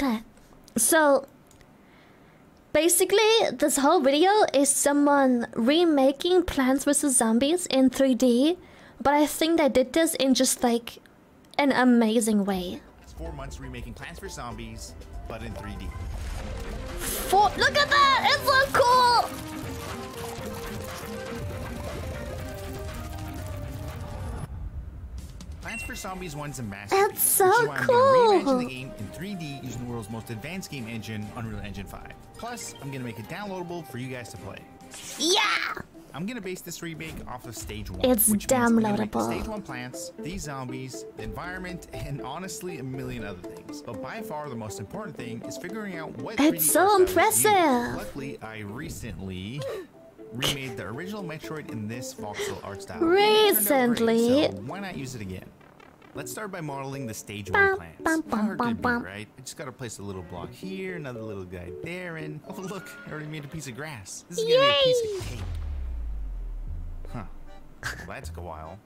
Okay. So basically this whole video is someone remaking Plants vs Zombies in 3D, but I think they did this in just like an amazing way. It's four months remaking Plants vs Zombies, but in 3D. For look at that! It's so cool! Vs Zombies 1's a masterpiece. That's so which is why I'm cool. gonna reimagine the game in 3D using the world's most advanced game engine, Unreal Engine 5. Plus, I'm gonna make it downloadable for you guys to play. Yeah! I'm gonna base this remake off of stage one. It's which means I'm gonna make downloadable. Stage one plants, these zombies, the environment, and honestly a million other things. But by far the most important thing is figuring out what. It's 3D so art style to use. impressive. Luckily, I recently remade the original Metroid in this voxel art style. Recently. So why not use it again? Let's start by modeling the stage one plants. bum, ah, bum, be, bum. right? I just gotta place a little block here, another little guy there, and oh look, I already made a piece of grass. This is gonna be a piece of cake. Huh. Well, that took a while.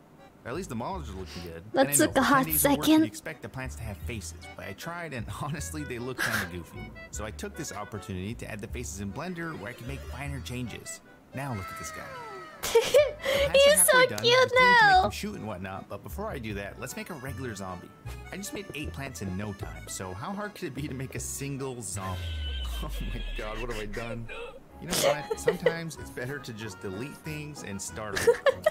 Or at least the models are looking good. That took a hot 10 days of work, second. you'd expect the plants to have faces, but I tried and honestly they look kind of goofy. So I took this opportunity to add the faces in Blender where I can make finer changes. Now look at this guy. He's so done. cute I still need to make now. shoot and whatnot, but before I do that, let's make a regular zombie. I just made eight plants in no time, so how hard could it be to make a single zombie? Oh my god, what have I done? You know what? Sometimes it's better to just delete things and start over.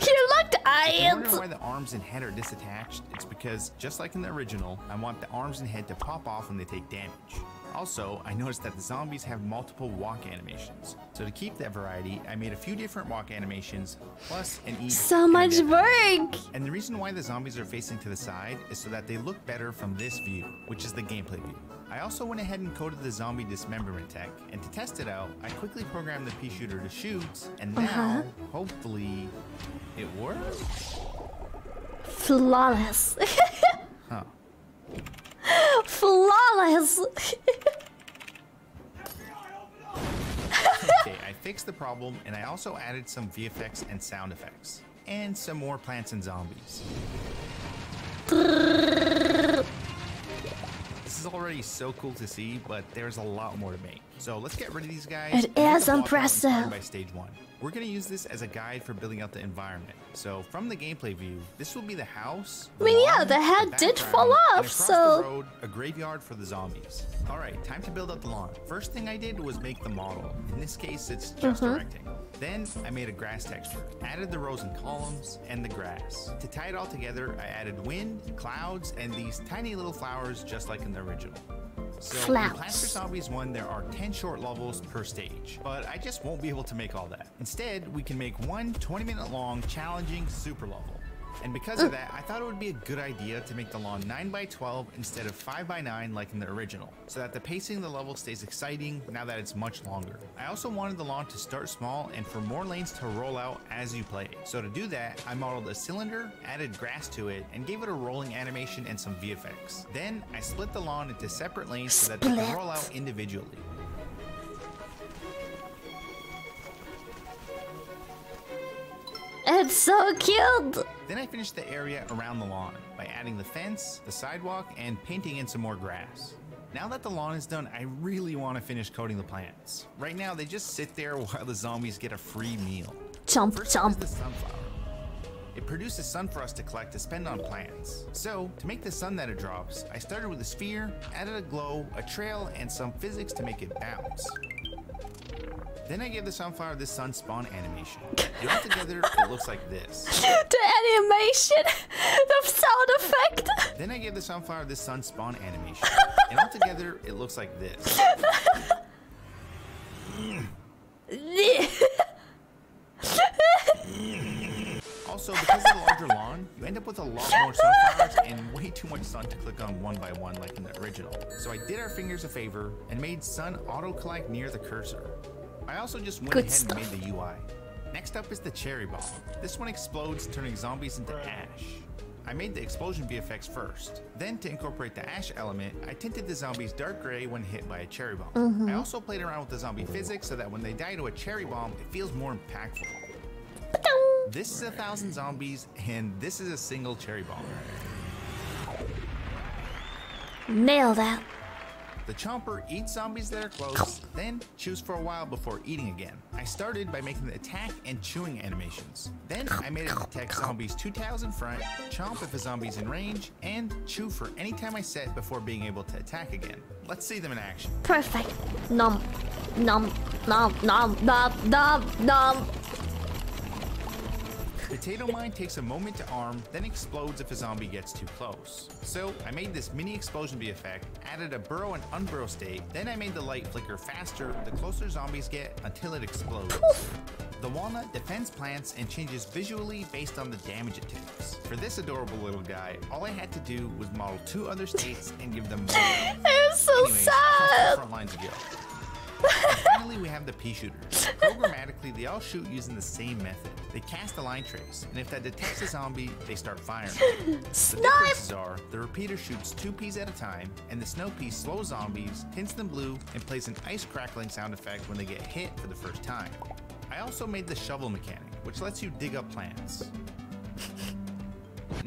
You looked you wonder why the arms and head are disattached, it's because, just like in the original, I want the arms and head to pop off when they take damage. Also, I noticed that the zombies have multiple walk animations. So to keep that variety, I made a few different walk animations, plus an each So much work! And the reason why the zombies are facing to the side is so that they look better from this view, which is the gameplay view. I also went ahead and coded the zombie dismemberment tech, and to test it out, I quickly programmed the pea shooter to shoot, and now, Uh-huh. hopefully, it works? Flawless. Huh. Okay, I fixed the problem, and I also added some VFX and sound effects, and some more plants and zombies. This is already so cool to see, but there's a lot more to make. So let's get rid of these guys. It is a impressive. By stage one, we're gonna use this as a guide for building out the environment. So from the gameplay view, this will be the house. I mean, yeah, the head did fall off, so- the road, a graveyard for the zombies. All right, time to build out the lawn. First thing I did was make the model. In this case, it's just a Mhm. rectangle. Then I made a grass texture, added the rows and columns, and the grass. To tie it all together, I added wind, clouds, and these tiny little flowers just like in the original. So in Plants Zombies 1, there are 10 short levels per stage, but I just won't be able to make all that. Instead, we can make one 20 minute long challenging super level. And because of that, I thought it would be a good idea to make the lawn 9 by 12 instead of 5 by 9 like in the original, so that the pacing of the level stays exciting now that it's much longer. I also wanted the lawn to start small and for more lanes to roll out as you play. So to do that, I modeled a cylinder, added grass to it, and gave it a rolling animation and some VFX. Then I split the lawn into separate lanes so that they can roll out individually. It's so cute! Then I finished the area around the lawn by adding the fence, the sidewalk, and painting in some more grass. Now that the lawn is done, I really want to finish coating the plants. Right now, they just sit there while the zombies get a free meal. Chomp First is the sunflower. It produces sun for us to collect to spend on plants. So, to make the sun that it drops, I started with a sphere, added a glow, a trail, and some physics to make it bounce. Then I gave the sunflower this sun spawn animation. And altogether, it looks like this. The animation! The sound effect! Then I gave the sunflower this sun spawn animation. and altogether, it looks like this. Also, because of the larger lawn, you end up with a lot more sunflowers and way too much sun to click on one by one like in the original. So I did our fingers a favor and made sun auto-collect near the cursor. I also just went Good ahead stuff. and made the UI. Next up is the cherry bomb. This one explodes, turning zombies into ash. I made the explosion VFX first. Then to incorporate the ash element, I tinted the zombies dark gray when hit by a cherry bomb. Mm-hmm. I also played around with the zombie physics so that when they die to a cherry bomb, it feels more impactful. This is a thousand zombies, and this is a single cherry bomb. Nail that. The chomper eats zombies that are close, then chews for a while before eating again. I started by making the attack and chewing animations. Then I made it detect zombies two tiles in front, chomp if a zombie's in range, and chew for any time I set before being able to attack again. Let's see them in action. Perfect. Nom. Nom. Nom. Nom. Nom. Nom. Nom. Potato Mine takes a moment to arm, then explodes if a zombie gets too close. So I made this mini explosion VFX, added a burrow and unburrow state, then I made the light flicker faster the closer zombies get until it explodes. The Wall-nut defends plants and changes visually based on the damage it takes. For this adorable little guy, all I had to do was model two other states and give them more. It's so Anyways, sad. front lines go. Finally, we have the pea shooters. Programmatically, they all shoot using the same method. They cast a line trace, and if that detects a zombie, they start firing. The Snipe. differences are the repeater shoots two peas at a time, and the snow pea slows zombies, tints them blue, and plays an ice crackling sound effect when they get hit for the first time. I also made the shovel mechanic, which lets you dig up plants.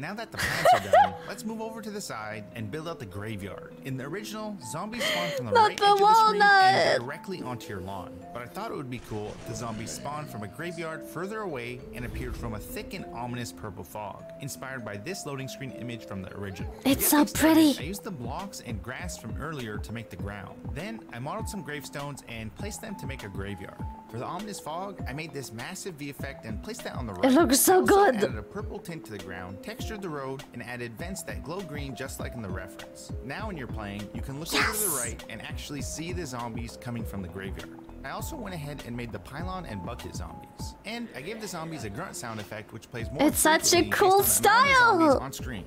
Now that the plants are done, let's move over to the side and build out the graveyard. In the original, zombies spawn from the Not right the edge of the screen and directly onto your lawn. But I thought it would be cool if the zombies spawned from a graveyard further away and appeared from a thick and ominous purple fog, inspired by this loading screen image from the original. It's so pretty. I used the blocks and grass from earlier to make the ground. Then I modeled some gravestones and placed them to make a graveyard. For the ominous fog, I made this massive VFX and placed that on the right. It looks so also good. Added a purple tint to the ground, textured the road, and added vents that glow green just like in the reference. Now when you're playing, you can look over to the right and actually see the zombies coming from the graveyard. I also went ahead and made the pylon and bucket zombies. And I gave the zombies a grunt sound effect which plays more It's such a cool on the amount of zombies style. on screen.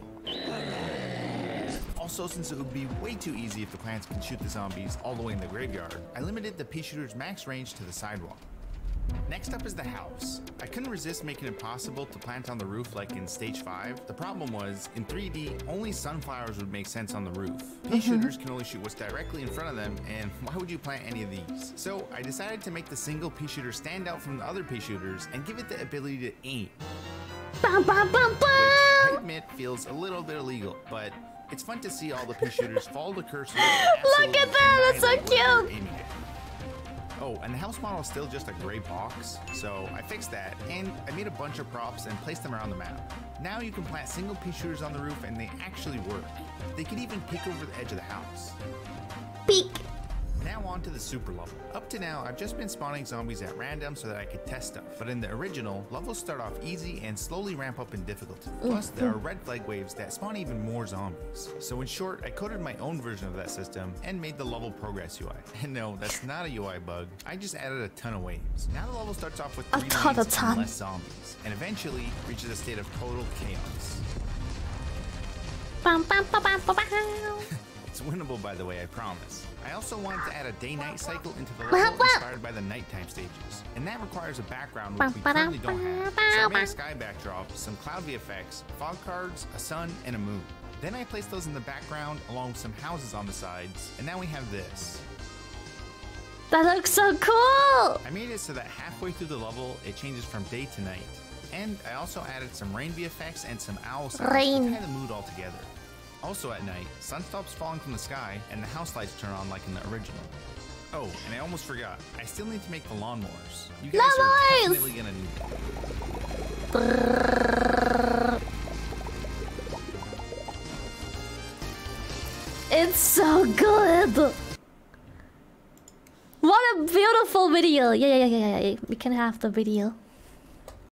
Also, since it would be way too easy if the plants could shoot the zombies all the way in the graveyard, I limited the pea shooter's max range to the sidewalk. Next up is the house. I couldn't resist making it possible to plant on the roof like in stage 5. The problem was, in 3D, only sunflowers would make sense on the roof. Pea mm-hmm. shooters can only shoot what's directly in front of them, and why would you plant any of these? So I decided to make the single pea shooter stand out from the other pea shooters and give it the ability to aim. Bum, bum, bum. I admit feels a little bit illegal, but it's fun to see all the pea shooters follow the cursor. Look at that, that's so cute. Oh, and the house model is still just a gray box, so I fixed that, and I made a bunch of props and placed them around the map. Now you can plant single pea shooters on the roof, and they actually work. They can even peek over the edge of the house. Peek. Now on to the super level. Up to now, I've just been spawning zombies at random so that I could test stuff. But in the original, levels start off easy and slowly ramp up in difficulty. Mm. Plus, there are red flag waves that spawn even more zombies. So in short, I coded my own version of that system and made the level progress UI. And no, that's not a UI bug. I just added a ton of waves. Now the level starts off with A three ton, a lanes ton. and less zombies, and eventually reaches a state of total chaos. Bum, bum, bum. It's winnable, by the way, I promise. I also wanted to add a day-night cycle into the level inspired by the nighttime stages. And that requires a background which we currently don't have. So I made a sky backdrop, some cloud VFX, fog cards, a sun, and a moon. Then I placed those in the background along with some houses on the sides, and now we have this. That looks so cool. I made it so that halfway through the level, it changes from day to night. And I also added some rain VFX and some owl sounds Rain. to tie the mood all together. Also at night, sun stops falling from the sky and the house lights turn on like in the original. Oh, and I almost forgot. I still need to make the lawnmowers. You guys are definitely gonna need them. It's so good. What a beautiful video. Yeah, yeah, yeah, yeah, yeah. We can have the video.